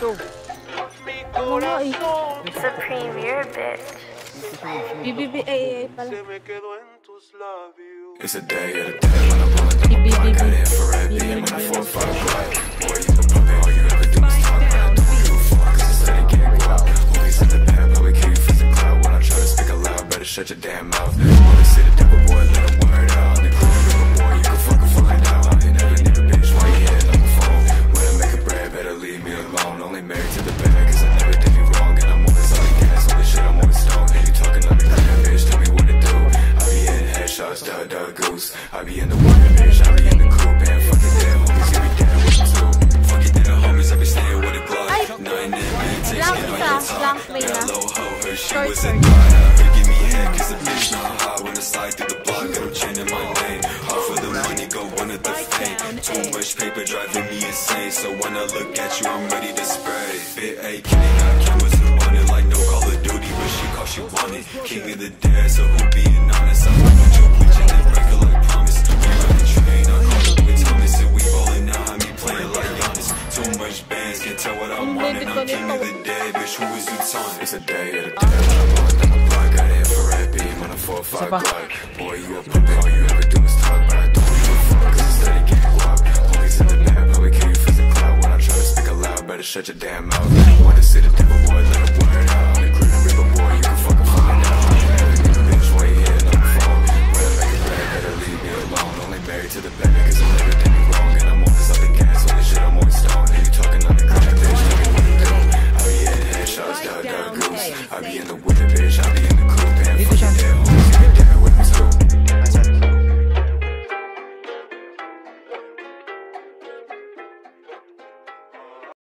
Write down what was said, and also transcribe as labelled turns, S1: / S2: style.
S1: to.
S2: Ano nga eh.
S3: Supreme, you're a bitch.
S2: BBBAA pala.
S4: It's a day at a day when I'm down my block. Got it for red beam when I four five black. Boy, you a puppet, all you ever do is talk. But I don't give a fuck, cause instead of getting guap. Always in the bed, public hate you the cloud. When I try to speak aloud, better shut your damn mouth. Wanna see the devil boy, let a duh. I be in the water, bitch, I be in the coupe. And fuck it, dead homies, you be dead with you too. Fuck it, dead homies, I be staying with a Glock. Nothing in meditation,
S2: Blank
S4: on your top. That low hoe, her she was in God. Her give me head, cause the bitch not hot. When I slide through the block, got her chain in my name. Hard for the money, go one of the fame. Too much paper driving me insane. So when I look at you, I'm ready to spray. Fit AK, got cameras tell what I want, and I'm king of the day, bitch. Who is you taunting? It's a day at a day I'm on the block. Got it for red beam on a four or five
S1: pa.
S4: block. Boy, you a puppet, all you ever do is talk, but I don't give a fuck, cause instead of getting guap. Always in the public hate you for the cloud. When I try to speak aloud, better shut your damn mouth. Wanna see the devil boy, let a word out. the bitch, I be in the coupe.